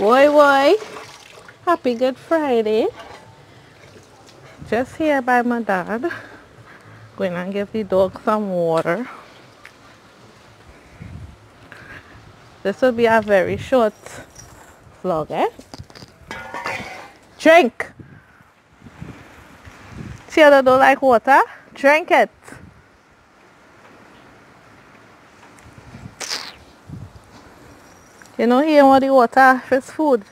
Why, why? Happy Good Friday. Just here by my dad. Going and give the dog some water. This will be a very short vlog, eh? Drink! See how they don't like water? Drink it! You know here want the water for food.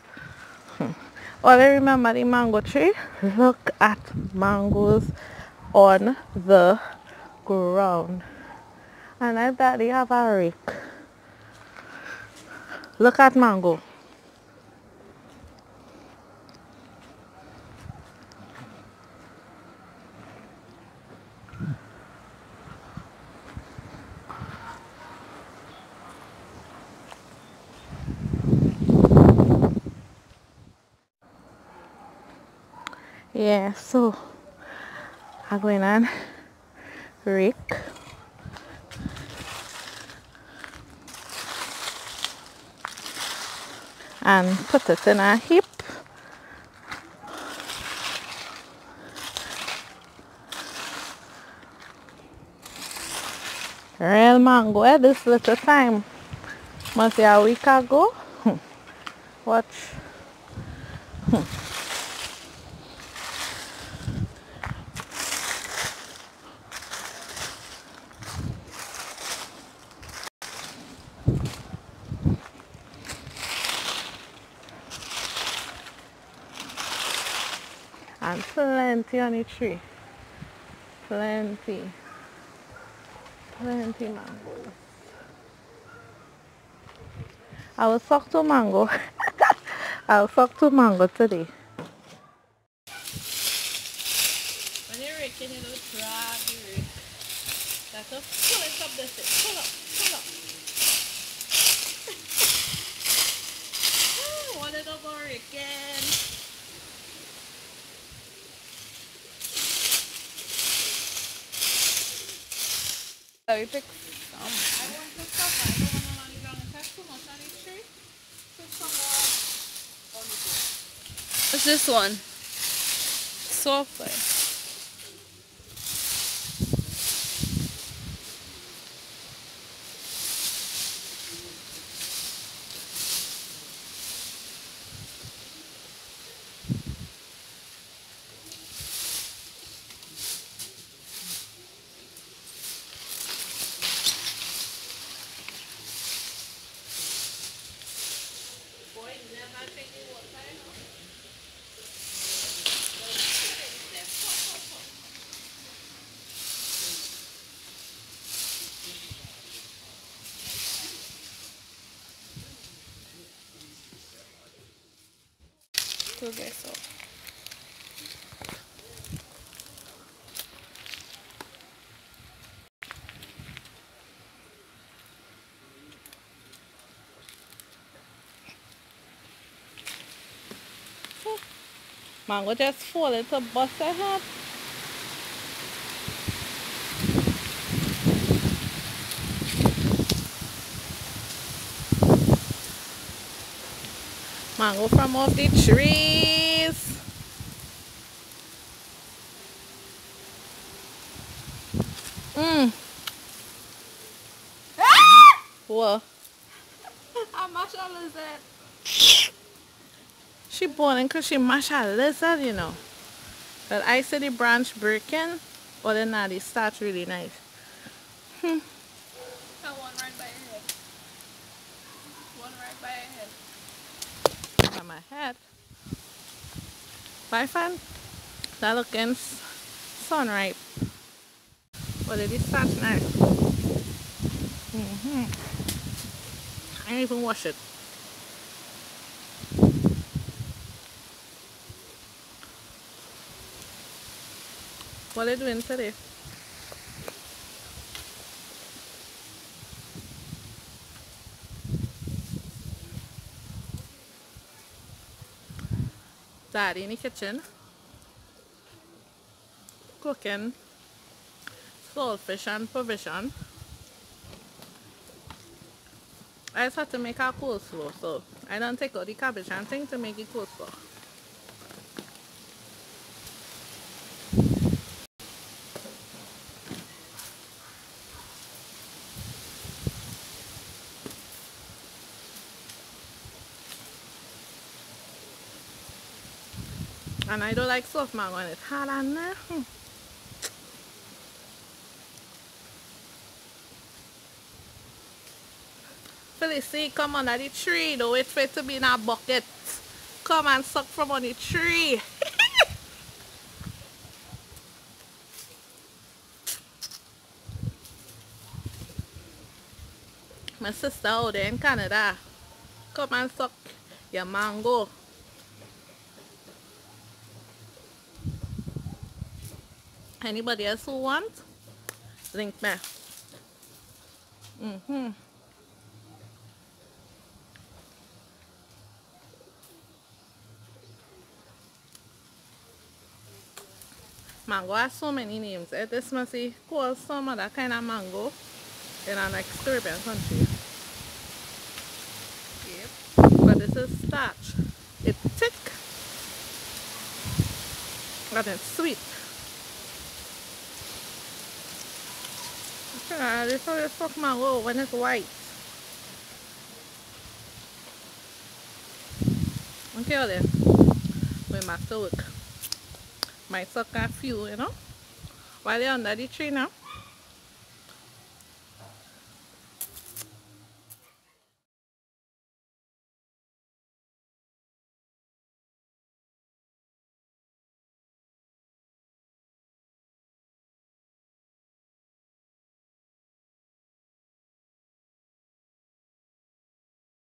All I remember the mango tree. Look at mangoes on the ground. And I bet they have a rake. Look at mango. Yeah so I'm going on? Rake and put it in a heap. Real mango eh, this little time. Must be a week ago. Watch and plenty on the tree. Plenty. Plenty mangoes. I will suck to mango. I'll suck to mango today. When you're raking, you don't drag the rake. That's a pull it up this way. Pull up, pull up. One little more raking. So pick some. I want. I don't want to run too much some more. What's this one? Software. Two guys up. Mango just fall into bust her head. Mango from off the trees. Mmm. What? How much is that? She born because she mash a lizard, you know. But I see the branch breaking, but then now they start really nice. That one right by your head. One right by your head. By my head. Bye, fan. That looking s- sunripe. But it is start now. hmm I didn't even wash it. What are you doing today? In the kitchen cooking saltfish and provision. I just have to make a coleslaw, so I don't take out the cabbage and thing to make it coleslaw. And I don't like soft mango and it's hard on there. Felicity, come on the tree. Don't wait for it to be in a bucket. Come and suck from on the tree. My sister out there in Canada. Come and suck your mango. Anybody else who wants? Link me. Mm-hmm. Mango has so many names. Eh? This must be called some other kind of mango in an next Caribbean country. Yep. But this is starch. It's thick and it's sweet. Yeah, this is how you suck mango when it's white. Okay then. We must work. Might suck a few, you know. While you're under the tree now.